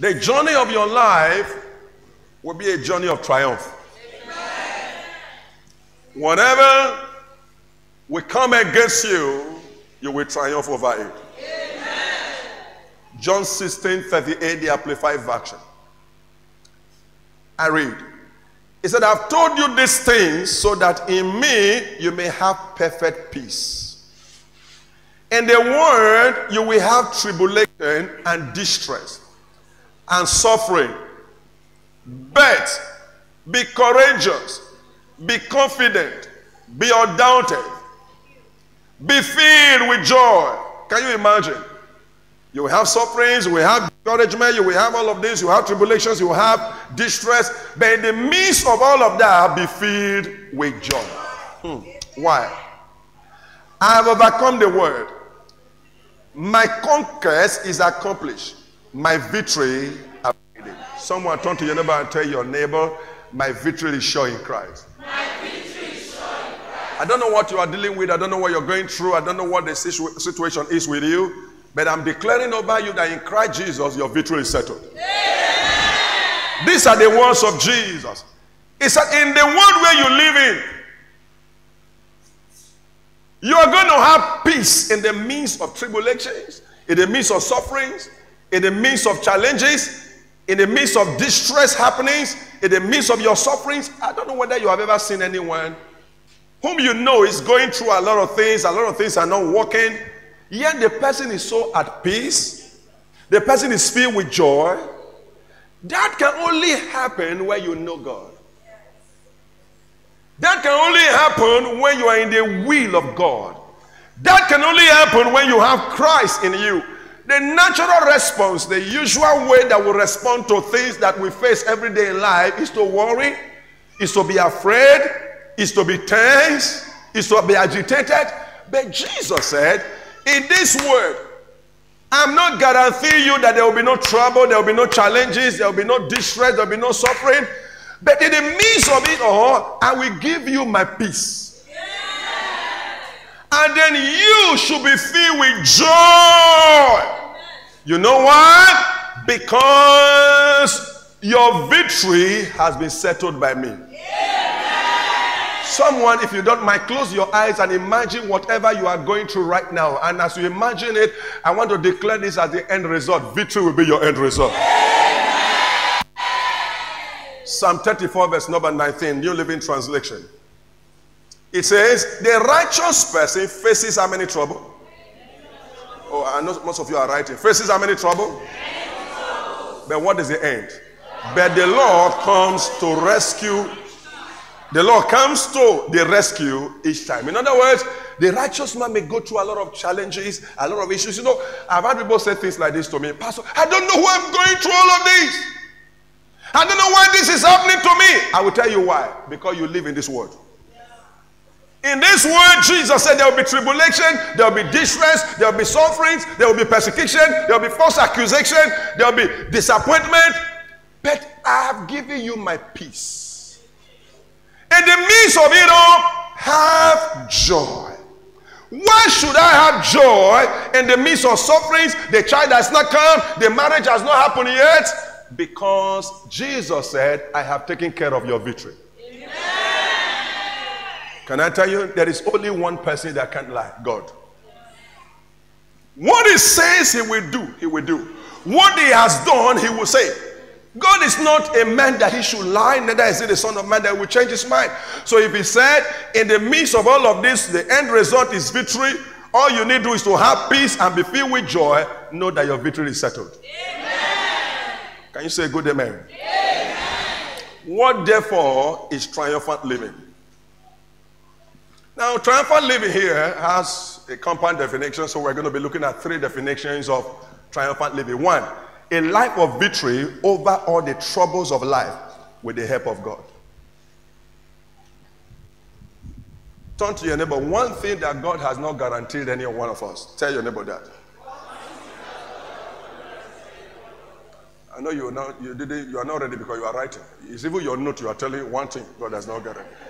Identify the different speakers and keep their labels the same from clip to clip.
Speaker 1: The journey of your life will be a journey of triumph. Whatever will come against you, you will triumph over it. John 16 38, the Amplified Version. I read. He said, I've told you these things so that in me you may have perfect peace. In the world you will have tribulation and distress and suffering. But be courageous, be confident, be undaunted, be filled with joy. Can you imagine? You will have sufferings, you will have discouragement, you will have all of this, you will have tribulations, you will have distress. But in the midst of all of that, be filled with joy. Hmm. Why? I have overcome the world. My conquest is accomplished. My victory abiding. Someone turn to your neighbor and tell your neighbor, my victory is sure in Christ.
Speaker 2: My victory is sure in Christ.
Speaker 1: I don't know what you are dealing with. I don't know what you're going through. I don't know what the situ- situation is with you. But I'm declaring over you that in Christ Jesus, your victory is settled. These are the words of Jesus. He said, In the world where you live in, you are going to have peace in the midst of tribulations, in the midst of sufferings, in the midst of challenges, in the midst of distress happenings, in the midst of your sufferings. I don't know whether you have ever seen anyone whom you know is going through a lot of things, a lot of things are not working, yet the person is so at peace, the person is filled with joy. That can only happen where you know God. That can only happen when you are in the will of God. That can only happen when you have Christ in you. The natural response, the usual way that we respond to things that we face every day in life is to worry, is to be afraid, is to be tense, is to be agitated. But Jesus said, in this word, I'm not guaranteeing you that there will be no trouble, there will be no challenges, there will be no distress, there will be no suffering. But in the midst of it all, I will give you my peace. And then you should be filled with joy. You know why? Because your victory has been settled by me. Someone, if you don't mind, close your eyes and imagine whatever you are going through right now. And as you imagine it, I want to declare this as the end result. Victory will be your end result. Psalm 34, verse number 19, New Living Translation. It says, The righteous person faces how many trouble? Oh, I know most of you are writing. Faces how many trouble? But what is the end? But the Lord comes to rescue. The Lord comes to the rescue each time. In other words, the righteous man may go through a lot of challenges, a lot of issues. You know, I've had people say things like this to me Pastor, I don't know why I'm going through all of this. I don't know why this is happening to me. I will tell you why. Because you live in this world. In this world, Jesus said there will be tribulation, there will be distress, there will be sufferings, there will be persecution, there will be false accusation, there will be disappointment. But I have given you my peace. In the midst of it all, have joy. Why should I have joy in the midst of sufferings? The child has not come, the marriage has not happened yet. Because Jesus said, I have taken care of your victory. Can I tell you, there is only one person that can't lie God. What he says he will do, he will do. What he has done, he will say. God is not a man that he should lie, neither is he the son of man that will change his mind. So if he said, in the midst of all of this, the end result is victory, all you need to do is to have peace and be filled with joy, know that your victory is settled.
Speaker 2: Amen.
Speaker 1: Can you say good amen?
Speaker 2: Amen.
Speaker 1: What therefore is triumphant living? Now, triumphant living here eh? has a compound definition, so we're going to be looking at three definitions of triumphant living. One, a life of victory over all the troubles of life with the help of God. Turn to your neighbor. One thing that God has not guaranteed any one of us. Tell your neighbor that. I know you are not you you are not ready because you are writing. It's even your note you are telling one thing God has not guaranteed.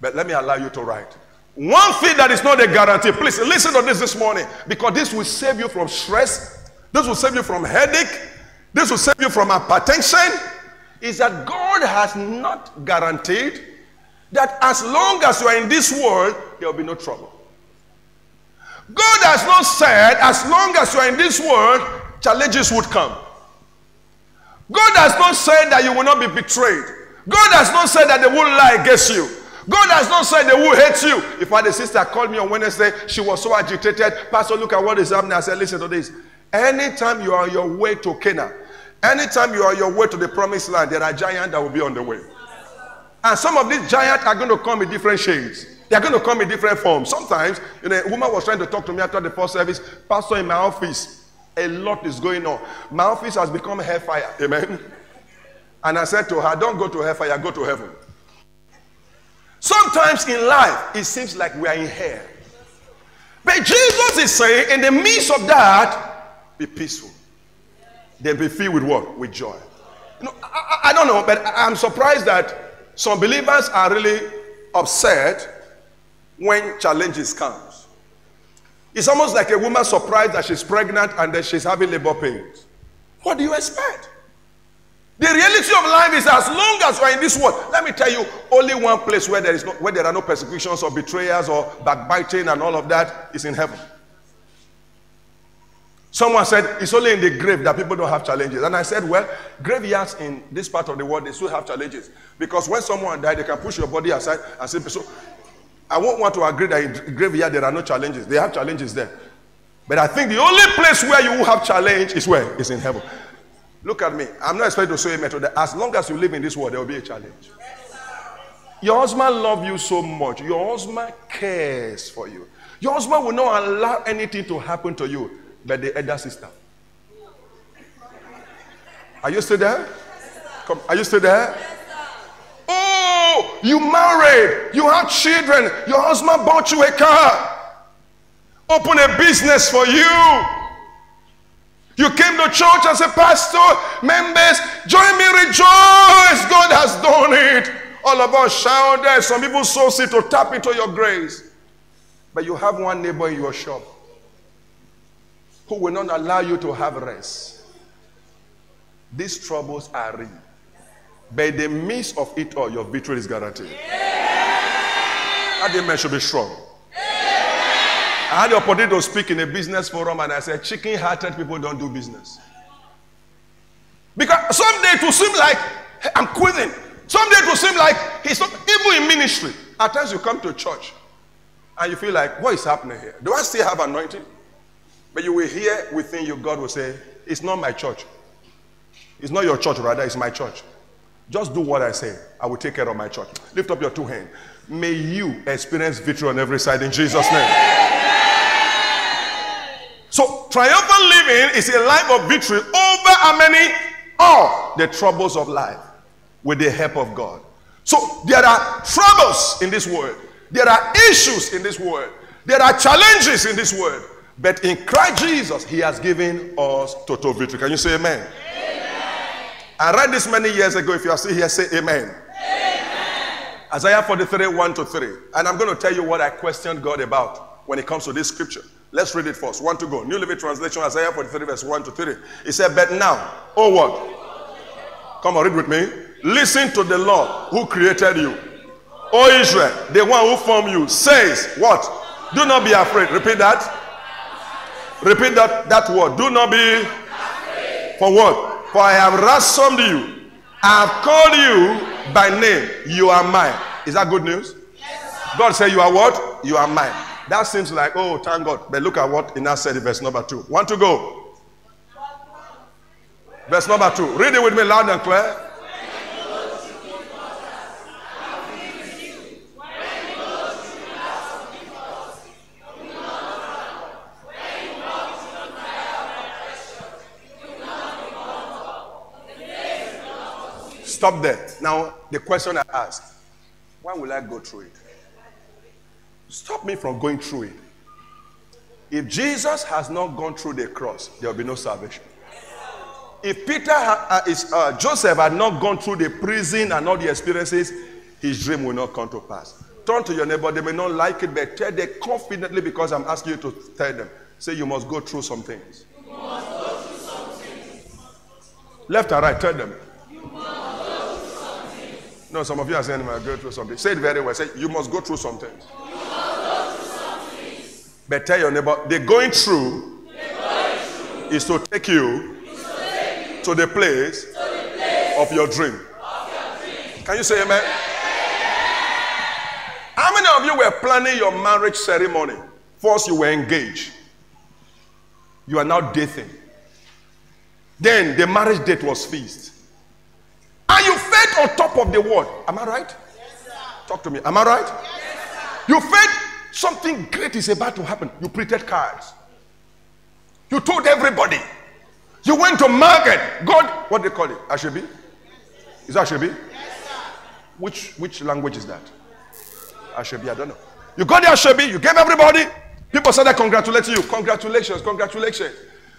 Speaker 1: But let me allow you to write. One thing that is not a guarantee. Please listen to this this morning because this will save you from stress. This will save you from headache. This will save you from hypertension. Is that God has not guaranteed that as long as you are in this world, there will be no trouble. God has not said, as long as you are in this world, challenges would come. God has not said that you will not be betrayed. God has not said that they will lie against you. God has not said they will hate you. If my sister called me on Wednesday, she was so agitated. Pastor, look at what is happening. I said, listen to this. Anytime you are on your way to Canaan, anytime you are on your way to the promised land, there are giants that will be on the way. And some of these giants are going to come in different shades. They are going to come in different forms. Sometimes, you know, a woman was trying to talk to me after the first service. Pastor, in my office, a lot is going on. My office has become hellfire. Amen. And I said to her, Don't go to hellfire, go to heaven. Sometimes in life, it seems like we are in hell. But Jesus is saying, in the midst of that, be peaceful. Then be filled with what? With joy. You know, I, I don't know, but I'm surprised that some believers are really upset when challenges comes. It's almost like a woman surprised that she's pregnant and that she's having labor pains. What do you expect? The reality of life is as long as you are in this world, let me tell you, only one place where there is no, where there are no persecutions or betrayers or backbiting and all of that is in heaven. Someone said it's only in the grave that people don't have challenges. And I said, well, graveyards in this part of the world, they still have challenges. Because when someone died, they can push your body aside and say, so I won't want to agree that in graveyard there are no challenges. They have challenges there. But I think the only place where you will have challenge is where? Is in heaven. Look at me. I'm not expecting to say amen to that. As long as you live in this world, there will be a challenge. Your husband loves you so much. Your husband cares for you. Your husband will not allow anything to happen to you but the elder sister. Are you still there? Come, are you still there? Oh, you married, you have children, your husband bought you a car, open a business for you. You came to church as a pastor, members, join me, rejoice. God has done it. All of us shouted. Some people so it to tap into your grace. But you have one neighbor in your shop who will not allow you to have rest. These troubles are real. In the midst of it all, your victory is guaranteed. That man should be strong. I had the opportunity to speak in a business forum and I said, chicken hearted people don't do business. Because someday it will seem like I'm quitting. Someday it will seem like he's not, even in ministry. At times you come to church and you feel like, what is happening here? Do I still have anointing? But you will hear within you, God will say, It's not my church. It's not your church, rather, it's my church. Just do what I say. I will take care of my church. Lift up your two hands. May you experience victory on every side in Jesus' name. So, triumphant living is a life of victory over how many? All the troubles of life with the help of God. So, there are troubles in this world, there are issues in this world, there are challenges in this world. But in Christ Jesus, He has given us total victory. Can you say amen? amen? I read this many years ago. If you are still here, say amen. amen. Isaiah 43, 1 to 3. And I'm going to tell you what I questioned God about when it comes to this scripture. Let's read it first. One to go. New Living Translation, Isaiah 43, verse 1 to 3. It said, But now, oh what? Come on, read with me. Listen to the Lord who created you. O Israel, the one who formed you, says, What? Do not be afraid. Repeat that. Repeat that, that word. Do not be afraid. For what? For I have ransomed you. I have called you by name. You are mine. Is that good news? Yes, God said, You are what? You are mine. That seems like, oh, thank God. But look at what Ina said in verse number two. Want to go? Verse number two. Read it with me loud and clear. Stop there. Now, the question I ask why will I go through it? Stop me from going through it. If Jesus has not gone through the cross, there will be no salvation. If Peter, uh, is, uh, Joseph had not gone through the prison and all the experiences, his dream will not come to pass. Turn to your neighbor, they may not like it, but tell them confidently because I'm asking you to tell them. Say, you must go through some things. Left and right, tell them. No, some of you are saying, I go through something. Say it very well. Say, you must go through something. But tell your neighbor, the going through, is to take you, to, the place, of your dream. Can you say amen? How many of you were planning your marriage ceremony? First, you were engaged. You are now dating. Then the marriage date was fixed. And you felt on top of the world. Am I right? Yes, Talk to me. Am I right? Yes, you felt something great is about to happen. You printed cards. You told everybody. You went to market. God, what do they call it? Ashebi? Is that Ashebi? Which, which language is that? Ashebi, I don't know. You got the Ashebi, you gave everybody. People said, I congratulate you. Congratulations, congratulations.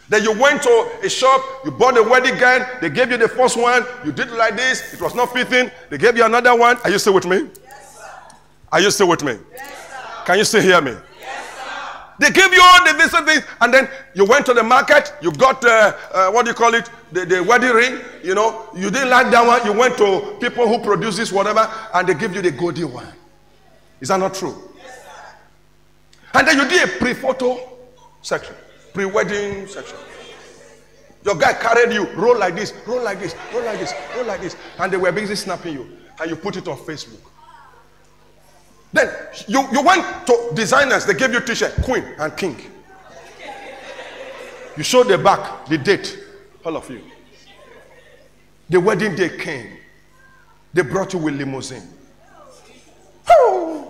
Speaker 1: Then you went to a shop, you bought a wedding gown, they gave you the first one, you did like this, it was not fitting, they gave you another one. Are you still with me? Yes, Are you still with me? Yes, Can you still hear me? Yes, sir. they give you all the this and this, and then you went to the market, you got, uh, uh, what do you call it, the, the wedding ring, you know, you didn't like that one, you went to people who produce this, whatever, and they give you the goldie one. Is that not true? Yes, sir. And then you did a pre-photo section pre-wedding section. Your guy carried you, roll like this, roll like this, roll like this, roll like this, and they were busy snapping you, and you put it on Facebook. Then you, you went to designers, they gave you t-shirt, queen and king. You showed the back, the date, all of you. The wedding day came. They brought you with limousine.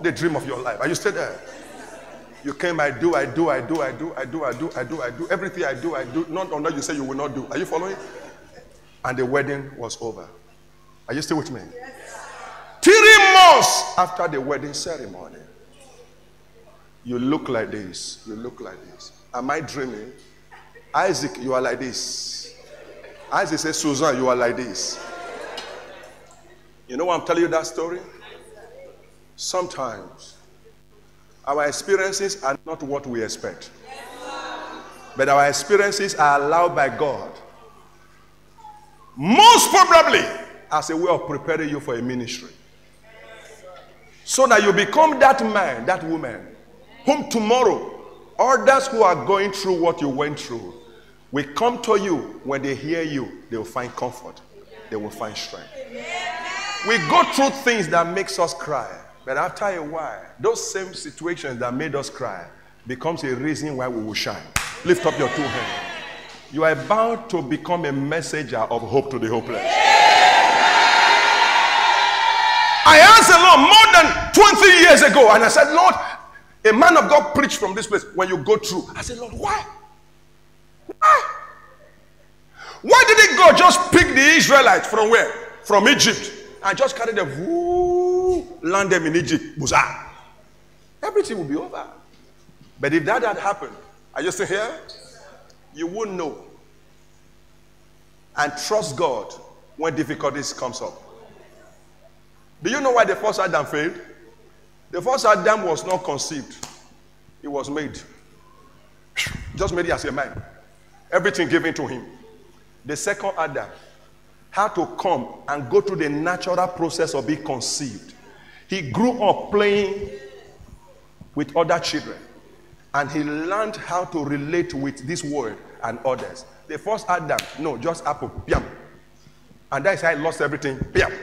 Speaker 1: The dream of your life. Are you still there? You came, I do, I do, I do, I do, I do, I do, I do, I do. Everything I do, I do. Not unless you say you will not do. Are you following? And the wedding was over. Are you still with me? Three months after the wedding ceremony, you look like this. You look like this. Am I dreaming? Isaac, you are like this. Isaac says, Susan, you are like this. You know why I'm telling you that story? Sometimes our experiences are not what we expect. But our experiences are allowed by God. Most probably as a way of preparing you for a ministry. So that you become that man, that woman, whom tomorrow others who are going through what you went through will come to you when they hear you, they will find comfort, they will find strength. We go through things that makes us cry. But after a while, those same situations that made us cry becomes a reason why we will shine. Lift up your two hands. You are about to become a messenger of hope to the hopeless. I asked the Lord more than 20 years ago, and I said, Lord, a man of God preached from this place when you go through. I said, Lord, why? Why? Why didn't God just pick the Israelites from where? From Egypt and just carry them, land them in Egypt, Buza. Everything will be over. But if that had happened, are you still here? You wouldn't know. And trust God when difficulties comes up. Do you know why the first Adam failed? The first Adam was not conceived. He was made. Just made it as a man. Everything given to him. The second Adam had to come and go through the natural process of being conceived. He grew up playing with other children and he learned how to relate with this world and others. The first Adam, no, just apple, piam. And that's how he lost everything, piam.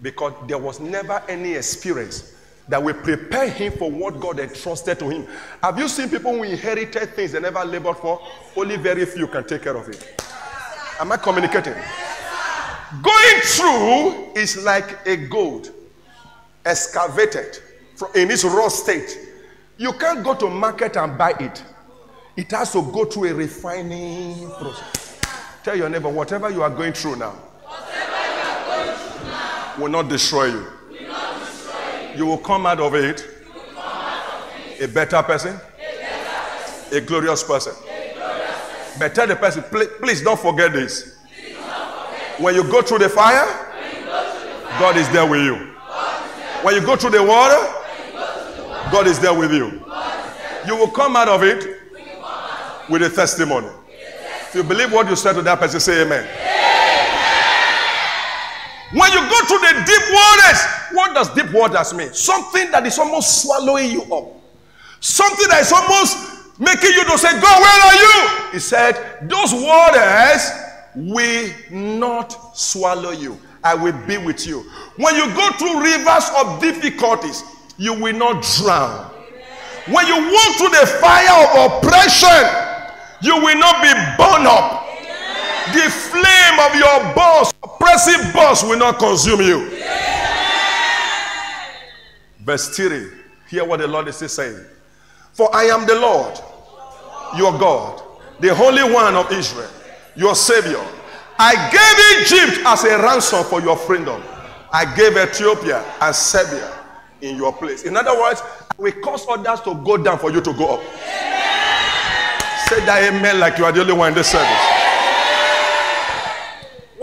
Speaker 1: Because there was never any experience that will prepare him for what God entrusted to him. Have you seen people who inherited things they never labored for? Only very few can take care of it. Am I communicating? Going through is like a gold excavated in its raw state. You can't go to market and buy it. It has to go through a refining process. Tell your neighbor, whatever you are going through now, will not destroy you. You will come out of it, a, better person, a, glorious person. But tell the person, please don't forget this. When you go through the fire, God is there with you. When you go through the water, God is there with you. You will come out of it with a testimony. If you believe what you said to that person, say amen. When you go to the deep waters, what does deep waters mean? Something that is almost swallowing you up. Something that is almost making you to say, God, where are you? He said, Those waters will not swallow you. I will be with you. When you go through rivers of difficulties, you will not drown. When you walk through the fire of oppression, you will not be burned up. The flame of your boss, oppressive boss, will not consume you. Verse 3. Hear what the Lord is saying. For I am the Lord, your God, the Holy One of Israel, your Savior. I gave Egypt as a ransom for your freedom. I gave Ethiopia and Seba in your place. In other words, will cause others to go down for you to go up. Say that amen like you are the only one in this service.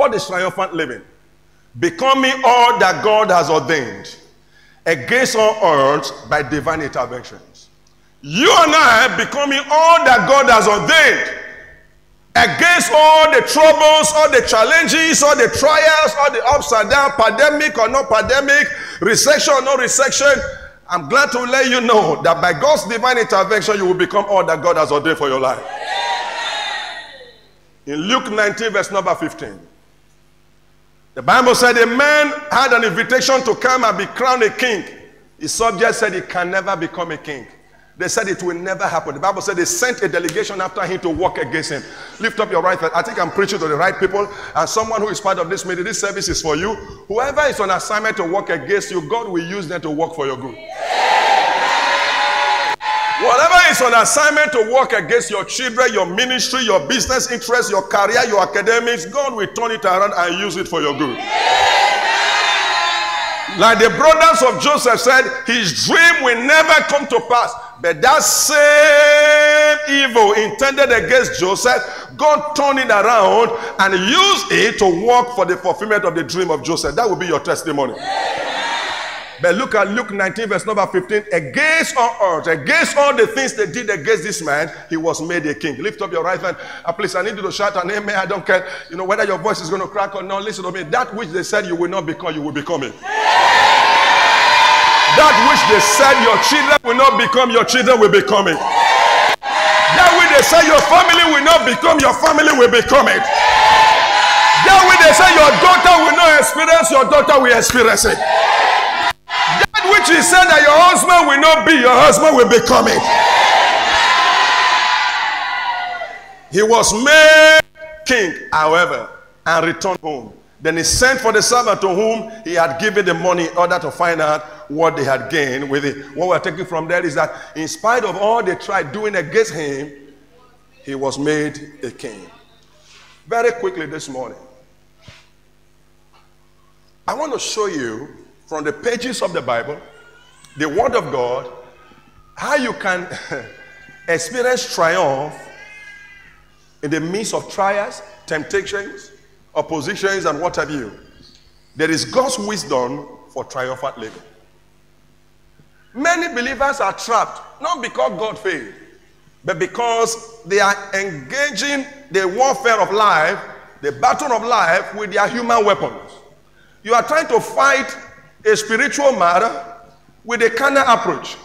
Speaker 1: What is triumphant living? Becoming all that God has ordained against all odds by divine interventions. You and I becoming all that God has ordained against all the troubles, all the challenges, all the trials, all the ups and downs, pandemic or no pandemic, recession or no recession. I'm glad to let you know that by God's divine intervention, you will become all that God has ordained for your life. In Luke 19, verse number 15. The Bible said a man had an invitation to come and be crowned a king. His subject said he can never become a king. They said it will never happen. The Bible said they sent a delegation after him to work against him. Lift up your right hand. I think I'm preaching to the right people. And someone who is part of this meeting, this service is for you. Whoever is on assignment to work against you, God will use them to work for your good. Whatever is on assignment to work against your children, your ministry, your business interests, your career, your academics, God will turn it around and use it for your good. Like the brothers of Joseph said, his dream will never come to pass. But that same evil intended against Joseph, God turned it around and used it to work for the fulfillment of the dream of Joseph. That will be your testimony. But look at Luke 19, verse number 15. Against all odds, against all the things they did against this man, he was made a king. Lift up your right hand. Uh, please, I need you to shout an amen. I don't care, you know, whether your voice is going to crack or not. Listen to me. That which they said you will not become, you will become it. That which they said your children will not become, your children will become it. That which they said your family will not become, your family will become it. That which they say your daughter will not experience, your daughter will experience it. Which he said that your husband will not be, your husband will become it. He was made king, however, and returned home. Then he sent for the servant to whom he had given the money in order to find out what they had gained with it. What we're taking from there is that in spite of all they tried doing against him, he was made a king. Very quickly this morning, I want to show you from the pages of the Bible, the Word of God, how you can experience triumph in the midst of trials, temptations, oppositions, and what have you. There is God's wisdom for triumphant living. Many believers are trapped, not because God failed, but because they are engaging the warfare of life, the battle of life, with their human weapons. You are trying to fight a spiritual matter with a carnal approach.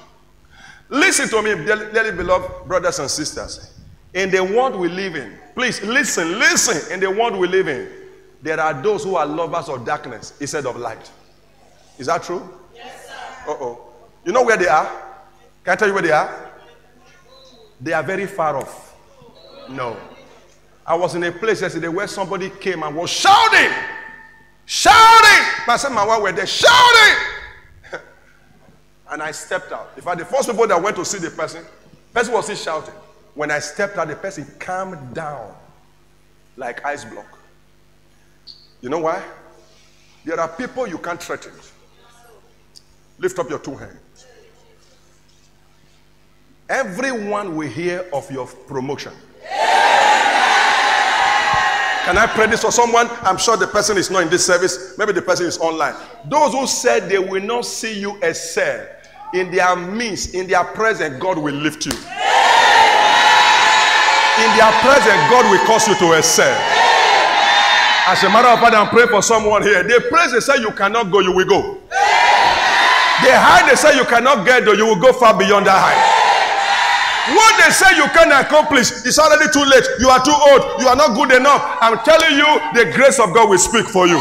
Speaker 1: Listen to me, dearly beloved brothers and sisters. In the world we live in, please listen, listen. In the world we live in, there are those who are lovers of darkness instead of light. Is that true?
Speaker 2: Yes, sir.
Speaker 1: Uh oh. You know where they are? Can I tell you where they are? They are very far off. No. I was in a place yesterday where somebody came and was shouting, shouting. Myself and my wife were there shouting. and I stepped out. In fact, the first people that went to see the person, person was still shouting. When I stepped out, the person calmed down like ice block. You know why? There are people you can't threaten. Lift up your two hands. Everyone will hear of your promotion. Can I pray this for someone? I'm sure the person is not in this service. Maybe the person is online. Those who said they will not see you excel, in their midst, in their presence, God will lift you. In their presence, God will cause you to excel. As a matter of fact, I'm praying for someone here. They praise, they say you cannot go, you will go. They hide, they say you cannot get, though you will go far beyond that height. What they say you can accomplish is already too late. You are too old. You are not good enough. I'm telling you, the grace of God will speak for you.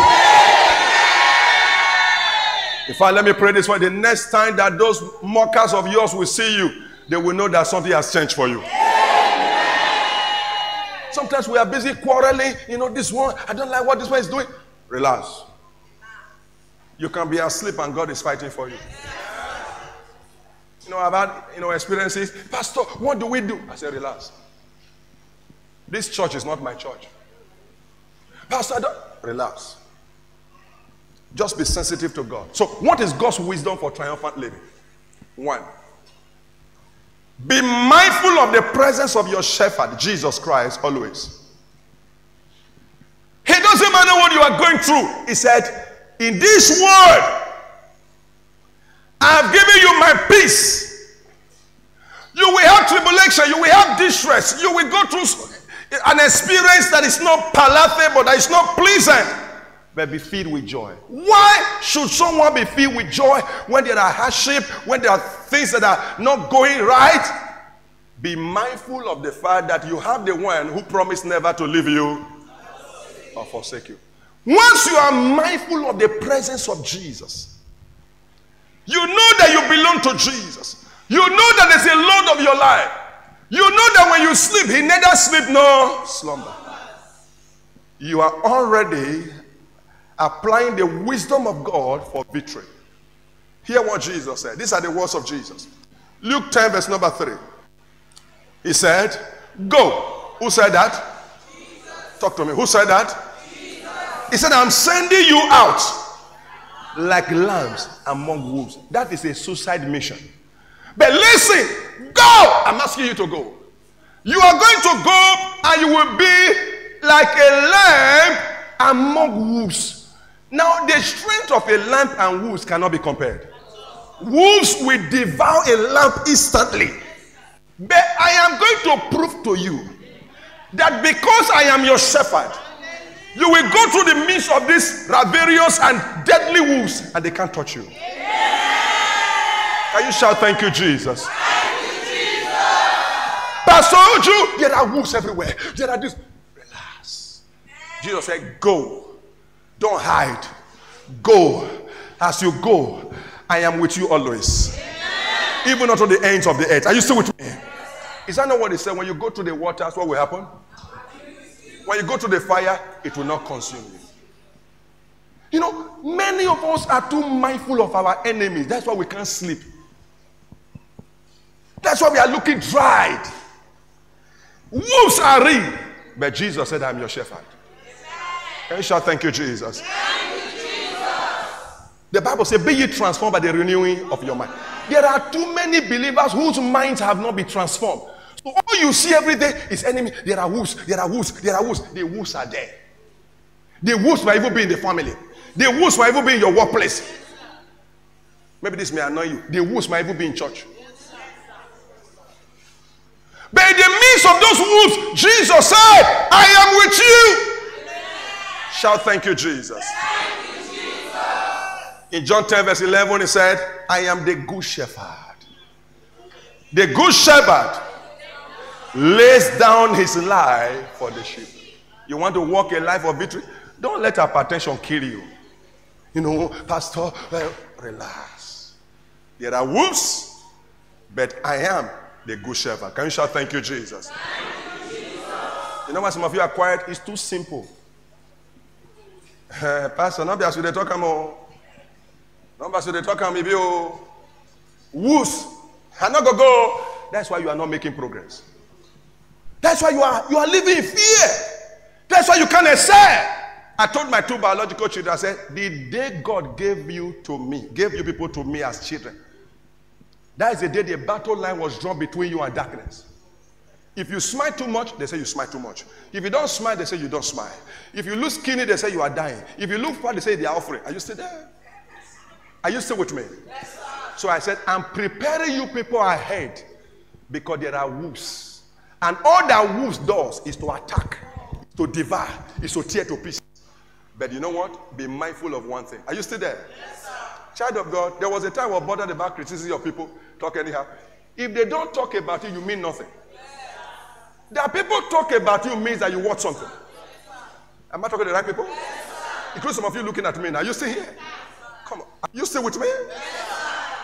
Speaker 1: In fact, let me pray this way. The next time that those mockers of yours will see you, they will know that something has changed for you. Sometimes we are busy quarreling. You know, this one, I don't like what this one is doing. Relax. You can be asleep and God is fighting for you. You know, I've had you know experiences. Pastor, what do we do? I said, relax. This church is not my church. Pastor, relax. Just be sensitive to God. So, what is God's wisdom for triumphant living? One, be mindful of the presence of your shepherd, Jesus Christ, always. He doesn't matter what you are going through. He said, In this world, I have given you my peace. You will have tribulation, you will have distress, you will go through an experience that is not palatable, that is not pleasant but be filled with joy. Why should someone be filled with joy when there are hardship, when there are things that are not going right? Be mindful of the fact that you have the one who promised never to leave you or forsake you. Once you are mindful of the presence of Jesus, you know that you belong to Jesus. You know that there's a Lord of your life. You know that when you sleep, He neither sleep nor slumber. You are already applying the wisdom of God for victory. Hear what Jesus said. These are the words of Jesus. Luke 10, verse number 3. He said, Go. Who said that? Jesus. Talk to me. Who said that? Jesus. He said, I'm sending you out like lambs among wolves. That is a suicide mission. But listen, go. I'm asking you to go. You are going to go and you will be like a lamb among wolves. Now, the strength of a lamb and wolves cannot be compared. Wolves will devour a lamb instantly. But I am going to prove to you that because I am your shepherd, you will go through the midst of these ravenous and deadly wolves and they can't touch you. Can you shout, Thank you, Jesus?
Speaker 2: Thank you, Jesus.
Speaker 1: Pastor Ojuh, there are wolves everywhere. There are this. Relax. Jesus said, Go. Don't hide. Go. As you go, I am with you always. Even unto the ends of the earth. Are you still with me? Is that not what he said? When you go to the waters, what will happen? When you go to the fire, it will not consume you. You know, many of us are too mindful of our enemies. That's why we can't sleep. That's why we are looking dried. Wolves are real. But Jesus said, I'm your shepherd. You shout, Thank you, Jesus?
Speaker 2: Thank you, Jesus.
Speaker 1: The Bible says, Be ye transformed by the renewing of your mind. There are too many believers whose minds have not been transformed. So all you see every day is enemy. There are wolves, there are wolves, there are wolves. The wolves are there. The wolves might even be in the family. The wolves might even be in your workplace. Maybe this may annoy you. The wolves might even be in church. In the midst of those wolves, Jesus said, I am with you. Shout, Thank you, Jesus.
Speaker 2: Thank you, Jesus.
Speaker 1: In John 10, verse 11, he said, I am the good shepherd. The good shepherd lays down his life for the sheep. You want to walk a life of victory? Don't let hypertension kill you. You know, Pastor, well, relax. There are wolves, but I am the good shepherd. Can you shout, Thank you, Jesus?
Speaker 2: Thank you, Jesus.
Speaker 1: You know some of you are quiet? It's too simple. Uh, Pastor, not be as we dey talk o. Not be as we talk o. Wolves, I not go go. That's why you are not making progress. That's why you are you are living in fear. That's why you can't excel. I told my two biological children, I said, the day God gave you to me, gave you people to me as children, that is the day the battle line was drawn between you and darkness. If you smile too much, they say you smile too much. If you don't smile, they say you don't smile. If you look skinny, they say you are dying. If you look fat, they say they are offering. Are you still there? Are you still with me? so I said, I'm preparing you people ahead because there are wolves. And all that wolves does is to attack, to devour, is to tear to pieces. But you know what? Be mindful of one thing. Are you still there? Yes. Child of God, there was a time I was bothered about criticism of people talk anyhow. If they don't talk about you, you mean nothing. There are people talk about you means that you want something. Yes, Am I talking to the right people? Yes. Including some of you looking at me now. You still here? Come on. Are you still with me?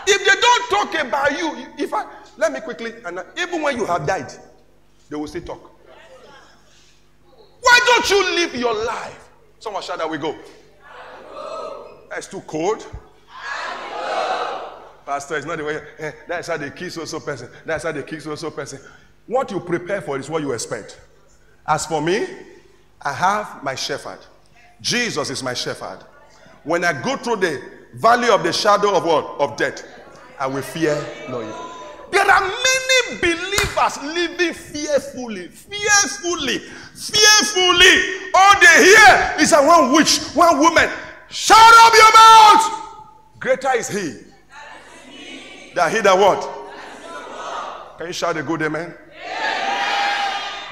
Speaker 1: If they don't talk about you, if I let me quickly, and even when you have died, they will still talk. Why don't you live your life? Someone shout that we go. That's too cold. Pastor, it's not the way. eh, that's how they kiss so so person. That's how they kiss so so person. What you prepare for is what you expect. As for me, I have my shepherd. Jesus is my shepherd. When I go through the valley of the shadow of what? Of death, I will fear no evil. There are many believers living fearfully, fearfully, fearfully. All they hear is a one witch, one woman. Shut up your mouth. Greater is he. That he that what? Can you shout a good amen?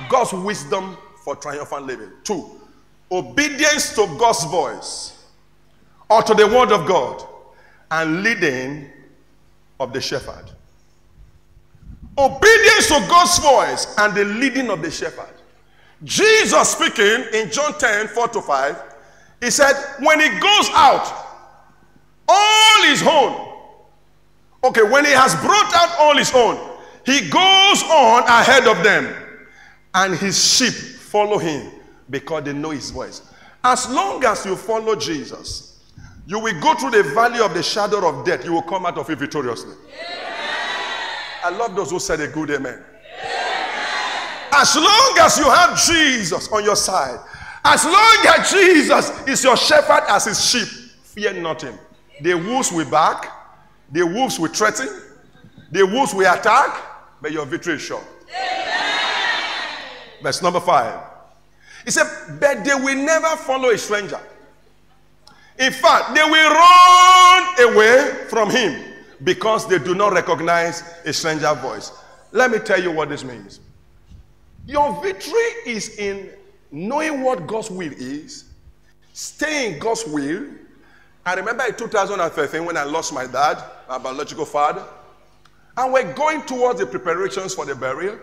Speaker 1: God's wisdom for triumphant living. Two, obedience to God's voice or to the word of God and leading of the shepherd. Obedience to God's voice and the leading of the shepherd. Jesus speaking in John 10 4 to 5, he said, When he goes out, all his own, okay, when he has brought out all his own, he goes on ahead of them, and his sheep follow him because they know his voice. As long as you follow Jesus, you will go through the valley of the shadow of death, you will come out of it victoriously. I love those who said a good amen. As long as you have Jesus on your side, as long as Jesus is your shepherd as his sheep, fear nothing. The wolves will bark, the wolves will threaten, the wolves will attack, but your victory is sure. Verse number five. He said, But they will never follow a stranger. In fact, they will run away from him because they do not recognize a stranger voice. Let me tell you what this means. Your victory is in knowing what God's will is, staying in God's will. I remember in 2013 when I lost my dad, my biological father, and we're going towards the preparations for the burial,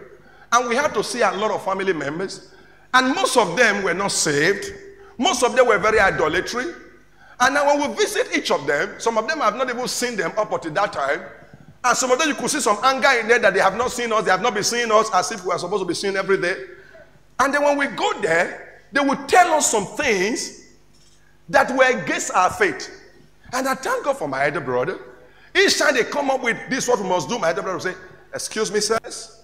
Speaker 1: and we had to see a lot of family members, and most of them were not saved. Most of them were very idolatry. And now when we visit each of them, some of them have not even seen them up until that time. And some of them you could see some anger in there that they have not seen us, they have not been seeing us as if we are supposed to be seen every day. And then when we go there, they will tell us some things that were against our faith. And I thank God for my elder brother. Each time they come up with this, what we must do, my elder brother will say, Excuse me, sirs,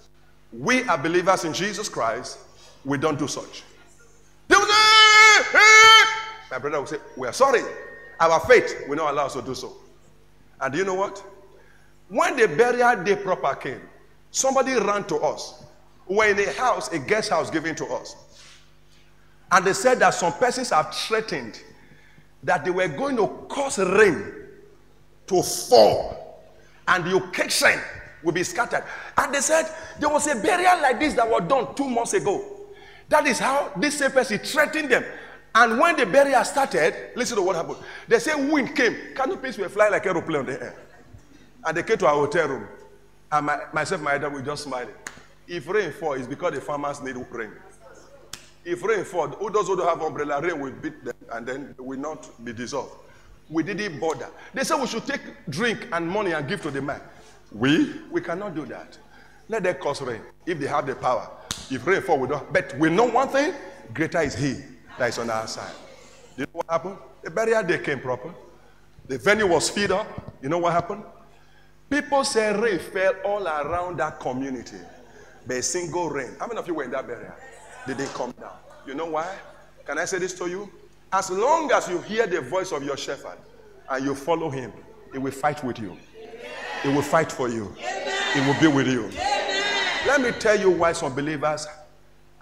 Speaker 1: we are believers in Jesus Christ. We don't do such. They will say, "Eh, eh." My brother will say, We are sorry. Our faith will not allow us to do so. And do you know what? When the burial day proper came, somebody ran to us. We were in a house, a guest house given to us. And they said that some persons have threatened that they were going to cause rain to fall and the occasion will be scattered. And they said there was a burial like this that was done two months ago. That is how this same person threatened them. And when the burial started, listen to what happened. They say wind came, canopies were flying like aeroplane on the air. And they came to our hotel room. And my, myself, my dad, we just smiling. If rain fall, it's because the farmers need rain. If rain fall, who those who don't have umbrella, rain will beat them and then will not be dissolved. We didn't bother. They said we should take drink and money and give to the man. We? We cannot do that. Let them cause rain if they have the power. If rain fall, we don't. But we know one thing greater is He that is on our side. You know what happened? The burial day came proper. The venue was filled up. You know what happened? People say rain fell all around that community. But a single rain. How many of you were in that burial? Did they come down? You know why? Can I say this to you? As long as you hear the voice of your shepherd and you follow him, he will fight with you. He will fight for you. He will be with you. Let me tell you why some believers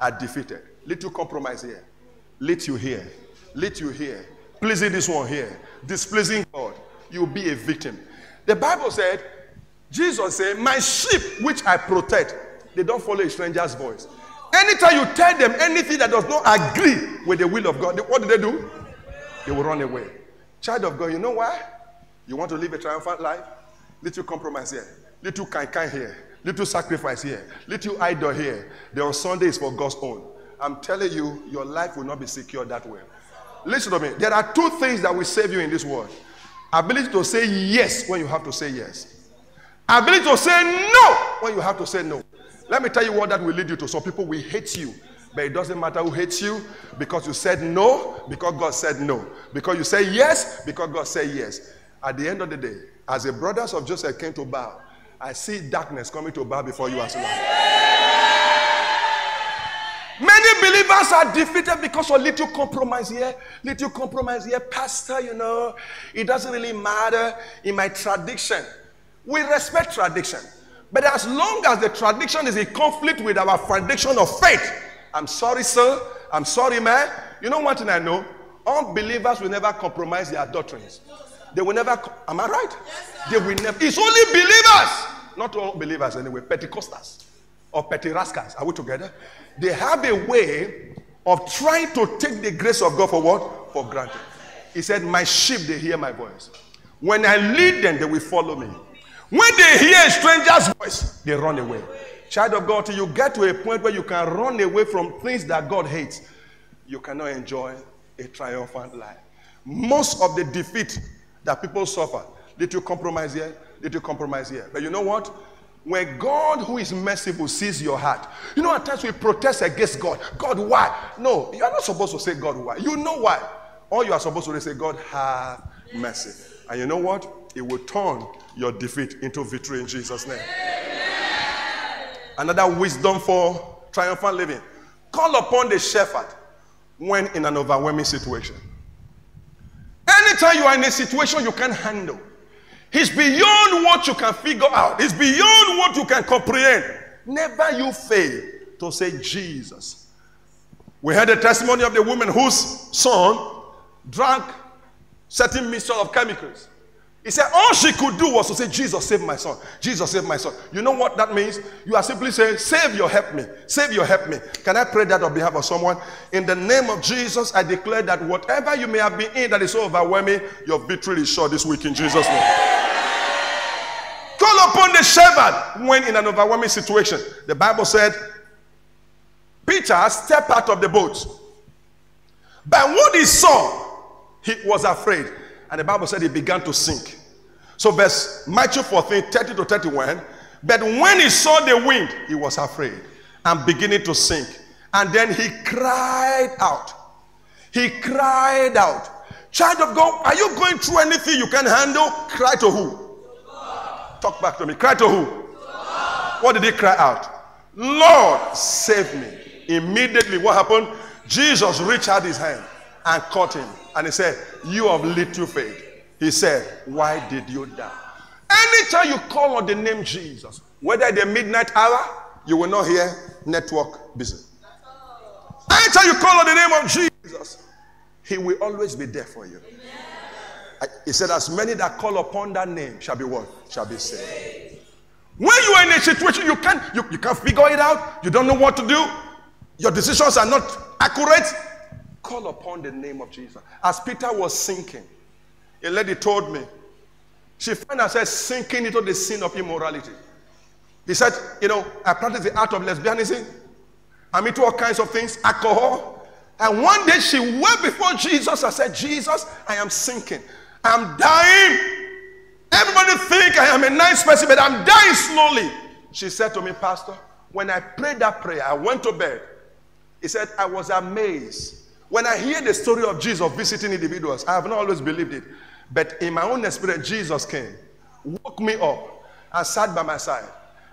Speaker 1: are defeated. Little compromise here. Let you hear. Let you here. Pleasing this one here. Displeasing God. You'll be a victim. The Bible said, Jesus said, My sheep which I protect, they don't follow a stranger's voice. Anytime you tell them anything that does not agree with the will of God, what do they do? they will run away. Child of God, you know why? You want to live a triumphant life? Little compromise here, little kind kind here, little sacrifice here, little idol here. The on Sunday is for God's own. I'm telling you, your life will not be secure that way. Listen to me. There are two things that will save you in this world ability to say yes when you have to say yes, ability to say no when you have to say no. Let me tell you what that will lead you to. Some people will hate you, but it doesn't matter who hates you because you said no, because God said no. Because you say yes, because God said yes. At the end of the day, as the brothers of Joseph came to bow, I see darkness coming to bow before you as well. Many believers are defeated because of little compromise here, little compromise here. Pastor, you know, it doesn't really matter in my tradition. We respect tradition. But as long as the tradition is in conflict with our foundation of faith, I'm sorry, sir. I'm sorry, man. You know one thing I know? Unbelievers will never compromise their doctrines. They will never, am I right? Yes, they will never. It's only believers, not all believers anyway, Pentecostals or petty rascals. Are we together? They have a way of trying to take the grace of God for what? For granted. He said, My sheep, they hear my voice. When I lead them, they will follow me. When they hear a stranger's voice, they run away. Child of God, till you get to a point where you can run away from things that God hates, you cannot enjoy a triumphant life. Most of the defeat that people suffer, little compromise here, little compromise here. But you know what? When God, who is merciful, sees your heart, you know, at times we protest against God. God, why? No, you are not supposed to say, God, why? You know why. All you are supposed to say, God, have mercy. And you know what? It will turn your defeat into victory in Jesus' name. Another wisdom for triumphant living call upon the shepherd when in an overwhelming situation. Anytime you are in a situation you can't handle, He's beyond what you can figure out. It's beyond what you can comprehend. Never you fail to say Jesus. We heard the testimony of the woman whose son drank certain mixture of chemicals. He said all she could do was to say, Jesus, save my son. Jesus, save my son. You know what that means? You are simply saying, Save your help me. Save your help me. Can I pray that on behalf of someone? In the name of Jesus, I declare that whatever you may have been in that is so overwhelming, your victory is sure this week in Jesus' name. Upon the shepherd when in an overwhelming situation. The Bible said, Peter stepped out of the boat. But what he saw, he was afraid. And the Bible said he began to sink. So, verse Matthew 14, 30 to 31. But when he saw the wind, he was afraid and beginning to sink. And then he cried out. He cried out. Child of God, are you going through anything you can handle? Cry to who? Talk back to me. Cry to who? What did he cry out? Lord, save me. Immediately, what happened? Jesus reached out his hand and caught him. And he said, You have little faith. He said, Why did you doubt? Anytime you call on the name Jesus, whether at the midnight hour, you will not hear network busy. Anytime you call on the name of Jesus, he will always be there for you. I- He said, As many that call upon that name shall be what? Shall be saved. When you are in a situation you can't you, you can't figure it out, you don't know what to do, your decisions are not accurate, call upon the name of Jesus. As Peter was sinking, a lady told me, she found herself sinking into the sin of immorality. He said, You know, I practice the art of lesbianism. I'm into all kinds of things, alcohol. And one day she went before Jesus and said, Jesus, I am sinking. I'm dying. Everybody think I am a nice person, but I'm dying slowly. She said to me, Pastor, when I prayed that prayer, I went to bed. He said, I was amazed. When I hear the story of Jesus visiting individuals, I have not always believed it. But in my own experience, Jesus came, woke me up, and sat by my side.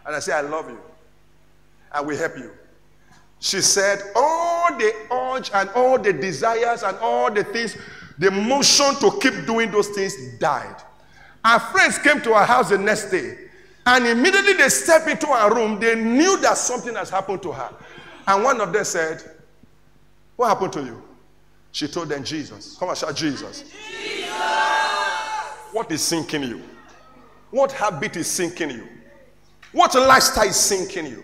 Speaker 1: And I said, I love you. I will help you. She said, all the urge and all the desires and all the things, the motion to keep doing those things died. Our friends came to our house the next day, and immediately they stepped into our room. They knew that something has happened to her. And one of them said, What happened to you? She told them, Jesus. Come on, shout Jesus. Jesus. What is sinking you? What habit is sinking you? What lifestyle is sinking you?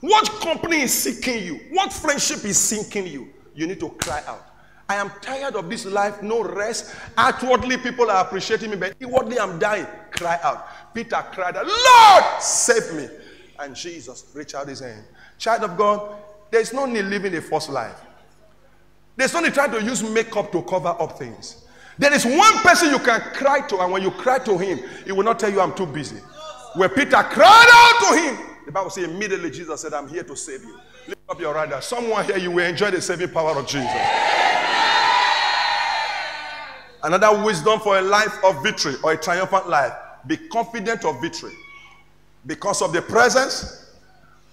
Speaker 1: What company is sinking you? What friendship is sinking you? You need to cry out. I am tired of this life, no rest. Outwardly, people are appreciating me, but inwardly, I'm dying. Cry out. Peter cried out, Lord, save me. And Jesus reached out his hand. Child of God, there's no need living a false life. There's no need trying to use makeup to cover up things. There is one person you can cry to, and when you cry to him, he will not tell you, I'm too busy. When Peter cried out to him, the Bible says immediately Jesus said, I'm here to save you. Lift up your right hand. Someone here, you will enjoy the saving power of Jesus. Another wisdom for a life of victory or a triumphant life be confident of victory because of the presence,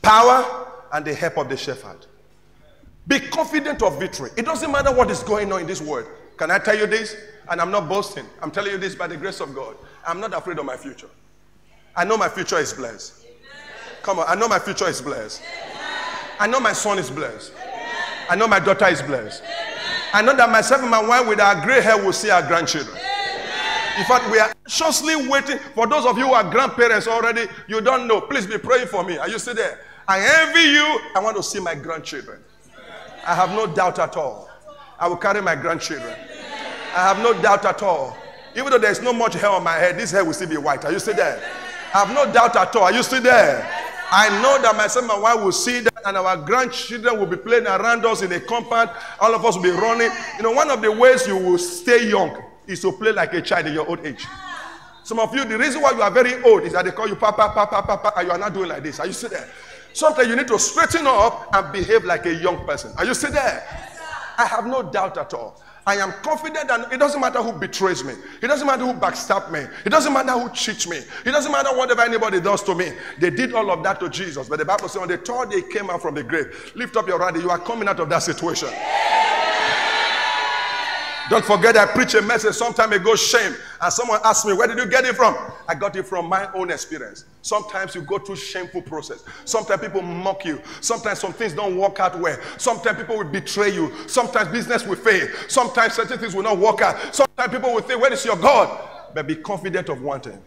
Speaker 1: power, and the help of the shepherd. Be confident of victory. It doesn't matter what is going on in this world. Can I tell you this? And I'm not boasting. I'm telling you this by the grace of God. I'm not afraid of my future. I know my future is blessed. Come on, I know my future is blessed. I know my son is blessed. I know my daughter is blessed. I know that myself and my wife with our gray hair will see our grandchildren. In fact, we are anxiously waiting for those of you who are grandparents already. You don't know. Please be praying for me. Are you still there? I envy you. I want to see my grandchildren. I have no doubt at all. I will carry my grandchildren. I have no doubt at all. Even though there's no much hair on my head, this hair will still be white. Are you still there? I have no doubt at all. Are you still there? I know that myself and my wife will see that, and our grandchildren will be playing around us in a compound. All of us will be running. You know, one of the ways you will stay young is to play like a child in your old age. Some of you, the reason why you are very old is that they call you papa, papa, papa, and you are not doing like this. Are you still there? Sometimes you need to straighten up and behave like a young person. Are you still there? I have no doubt at all. I am confident that it doesn't matter who betrays me. It doesn't matter who backstab me. It doesn't matter who cheats me. It doesn't matter whatever anybody does to me. They did all of that to Jesus. But the Bible says when they thought they came out from the grave, lift up your right. You are coming out of that situation. Don't forget, I preached a message some time ago, shame. And someone asked me, Where did you get it from? I got it from my own experience. Sometimes you go through shameful process. Sometimes people mock you. Sometimes some things don't work out well. Sometimes people will betray you. Sometimes business will fail. Sometimes certain things will not work out. Sometimes people will think, Where is your God? But be confident of one thing.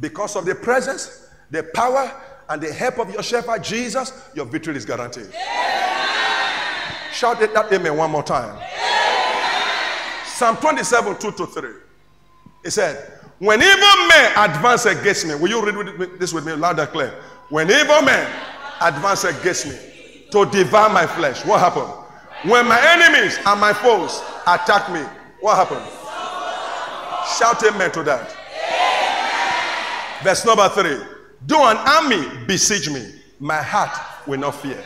Speaker 1: Because of the presence, the power, and the help of your shepherd, Jesus, your victory is guaranteed. Shout it that amen one more time. Psalm 27, 2 to 3. It said, When evil men advance against me, will you read this with me loud and clear? When evil men advance against me to devour my flesh, what happened? When my enemies and my foes attack me, what happened? Shout amen to that. Verse number three. Though an army besiege me, my heart will not fear.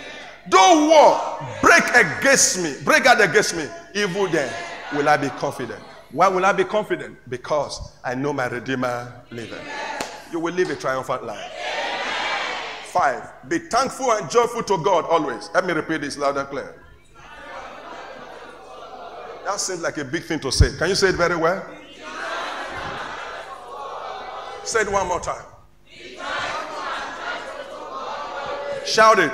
Speaker 1: Though war break against me, break out against me, evil then will I be confident. Why will I be confident? Because I know my Redeemer liveth. You will live a triumphant life. Five, be thankful and joyful to God always. Let me repeat this loud and clear. That seems like a big thing to say. Can you say it very well? Say it one more time. Shout it.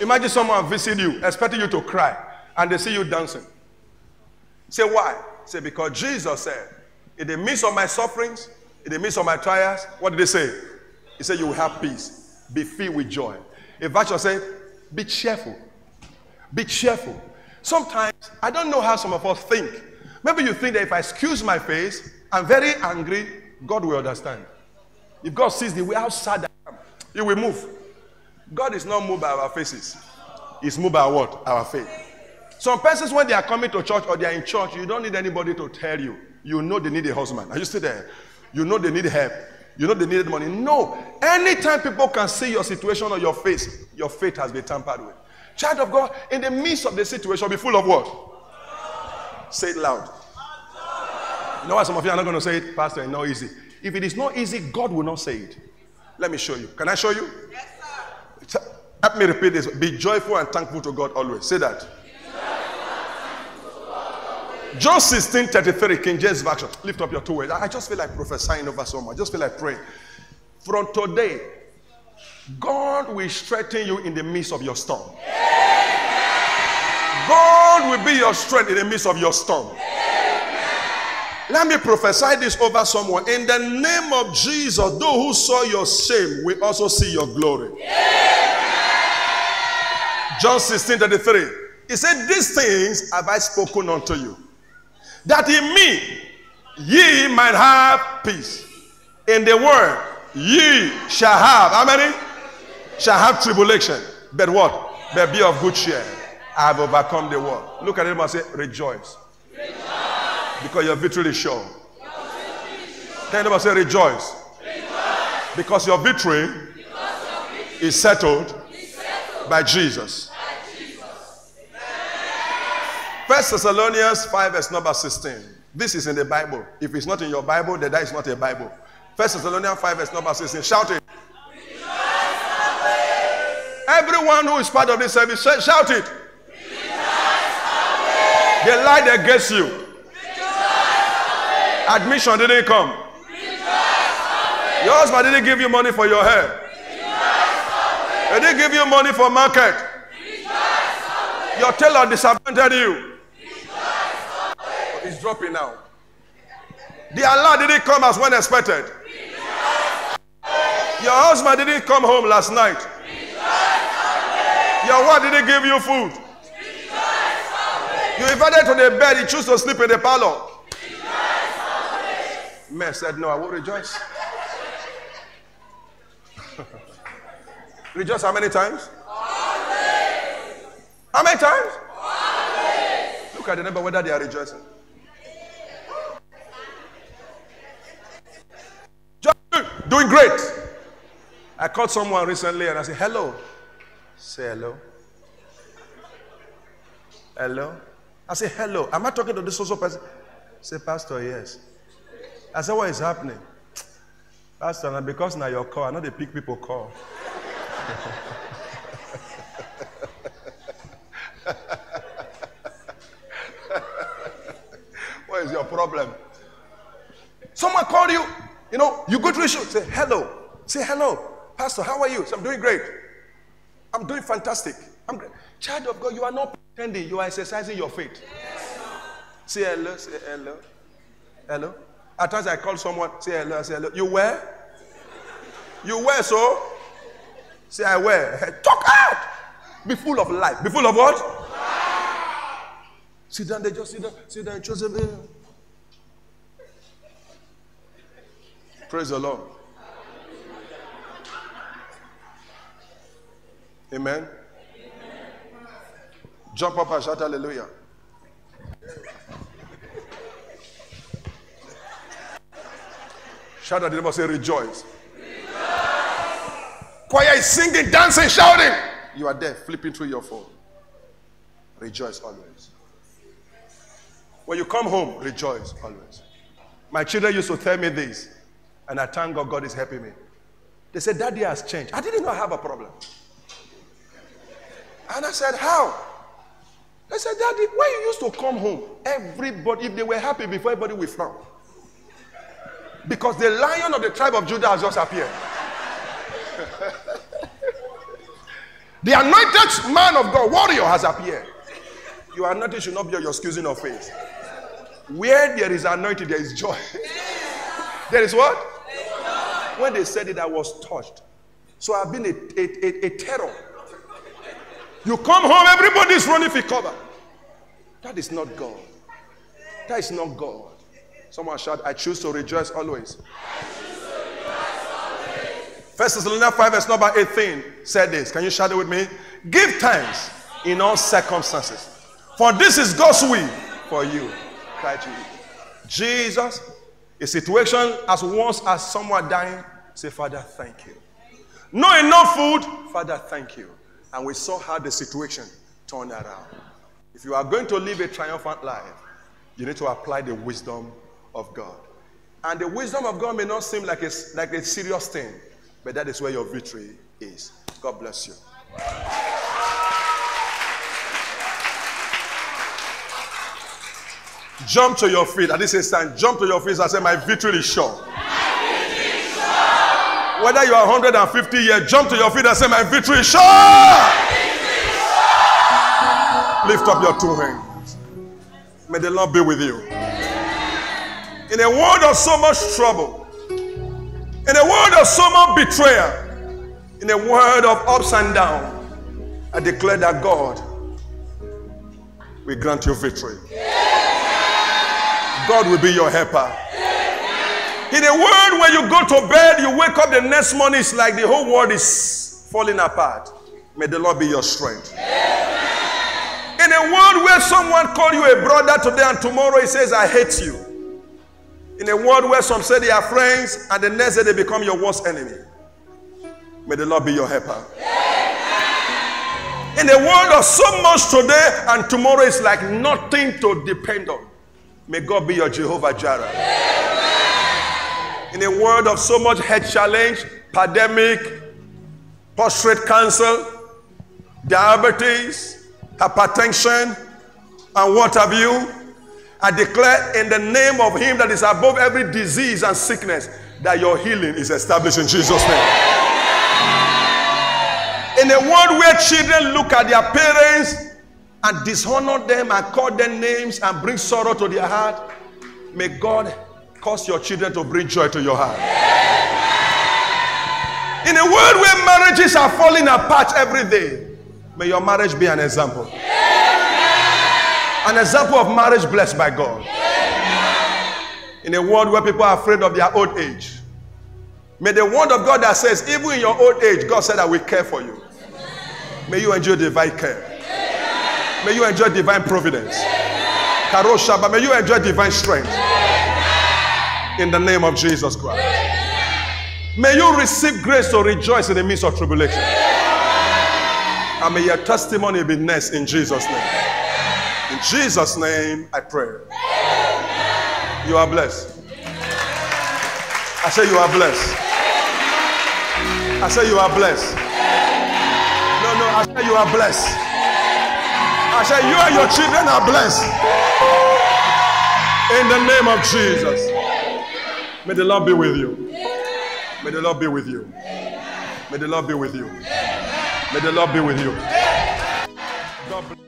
Speaker 1: Imagine someone visit you, expecting you to cry, and they see you dancing. Say, why? Say, because Jesus said, in the midst of my sufferings, in the midst of my trials, what did he say? He said, You will have peace. Be filled with joy. A verse said, Be cheerful. Be cheerful. Sometimes, I don't know how some of us think. Maybe you think that if I excuse my face, I'm very angry, God will understand. If God sees the way how sad I am, He will move. God is not moved by our faces. He's moved by what? Our faith. Some persons, when they are coming to church or they are in church, you don't need anybody to tell you. You know they need a husband. Are you still there? You know they need help. You know they need money. No. Anytime people can see your situation on your face, your faith has been tampered with. Child of God, in the midst of the situation, be full of what? Say it loud. You know why some of you are not going to say it, Pastor? It's not easy. If it is not easy, God will not say it. Let me show you. Can I show you?
Speaker 2: Yes,
Speaker 1: Let me repeat this. Be joyful and thankful to God always. Say that. John 16, 33, King James Version. Lift up your two words. I just feel like prophesying over someone. I just feel like praying. From today, God will strengthen you in the midst of your storm. God will be your strength in the midst of your storm. Let me prophesy this over someone. In the name of Jesus, those who saw your shame will also see your glory. John 16 33. He said, These things have I spoken unto you, that in me ye might have peace. In the world ye shall have, how many? Shall have tribulation. But what? But be of good cheer. I have overcome the world. Look at him and say, Rejoice. Because your victory is sure. Tell them say, Rejoice. Because your victory is settled by Jesus. First Thessalonians 5, verse number 16. This is in the Bible. If it's not in your Bible, then that is not a Bible. First Thessalonians 5, verse number 16. Shout it. Everyone who is part of this service, sh- shout it. They lied against you. Admission didn't come. Your husband didn't give you money for your hair. They didn't give you money for market. Your tailor disappointed you. It's dropping now. The Allah didn't come as one expected. Your husband didn't come home last night. Your wife didn't give you food. You invited to the bed, you choose to sleep in the parlor. Man said, No, I won't rejoice. rejoice how many times? How many times? Look at the number whether they are rejoicing. Just doing great. I called someone recently and I said, Hello. Say hello. Hello. I said, Hello. Am I talking to this social person? Say, Pastor, yes. I said, What is happening? Pastor, now because now your call, I know they pick people call. what is your problem? Someone called you, you know, you go to the show, say hello. Say hello. Pastor, how are you? I'm doing great. I'm doing fantastic. I'm great. Child of God, you are not pretending, you are exercising your faith. Say hello, say hello. Hello. At times I call someone, say hello, I say hello. You where? You where so? Say I wear. Talk out. Be full of life. Be full of what? Sit down there, just sit down, sit down, Joseph. Praise the Lord. Amen. Jump up and shout hallelujah. Shout at the neighbor, say rejoice. Choir is singing, dancing, shouting. You are there, flipping through your phone. Rejoice always. When you come home, rejoice always. My children used to tell me this, and I thank God God is helping me. They said, Daddy has changed. I didn't know I have a problem. And I said, How? They said, Daddy, when you used to come home, everybody, if they were happy before everybody will frown. Because the lion of the tribe of Judah has just appeared. the anointed man of God, warrior, has appeared. Your anointing should not be your excusing of faith. Where there is anointing, there is joy. there is what? When they said it, I was touched. So I've been a, a, a, a terror. You come home, everybody's running for cover. That is not God. That is not God. Someone shout, I choose to rejoice always. First Thessalonians 5, verse number 18 said this. Can you shout it with me? Give thanks in all circumstances. For this is God's will for you. You. Jesus, a situation as once as someone dying, say, Father, thank you. No enough food, Father, thank you. And we saw how the situation turned around. If you are going to live a triumphant life, you need to apply the wisdom of God. And the wisdom of God may not seem like a, like a serious thing, but that is where your victory is. God bless you. Jump to your feet. At this instant, jump to your feet and say, My victory is sure. Victory is sure. Whether you are 150 years, jump to your feet and say, My victory is sure. Victory is sure. Lift up your two hands. May the Lord be with you. In a world of so much trouble, in a world of so much betrayal, in a world of ups and downs, I declare that God will grant you victory. God will be your helper. In a world where you go to bed, you wake up the next morning, it's like the whole world is falling apart. May the Lord be your strength. In a world where someone call you a brother today and tomorrow he says, I hate you. In a world where some say they are friends and the next day they become your worst enemy. May the Lord be your helper. In a world of so much today and tomorrow is like nothing to depend on. May God be your Jehovah Jireh. In a world of so much head challenge, pandemic, prostate cancer, diabetes, hypertension, and what have you, I declare in the name of Him that is above every disease and sickness that your healing is established in Jesus' name. In a world where children look at their parents and dishonor them and call them names and bring sorrow to their heart, may God cause your children to bring joy to your heart. In a world where marriages are falling apart every day, may your marriage be an example. An example of marriage blessed by God. In a world where people are afraid of their old age, may the word of God that says, even in your old age, God said, I will care for you. May you enjoy divine care. May you enjoy divine providence. Karoshaba, may you enjoy divine strength. In the name of Jesus Christ. May you receive grace to rejoice in the midst of tribulation. And may your testimony be next in Jesus' name. In Jesus' name, I pray. You are blessed. I say you are blessed. I say you are blessed. No, no, I say you are blessed. I said, You and your children are blessed. In the name of Jesus. May the Lord be with you. May the Lord be with you. May the Lord be with you. May the Lord be with you. God bless.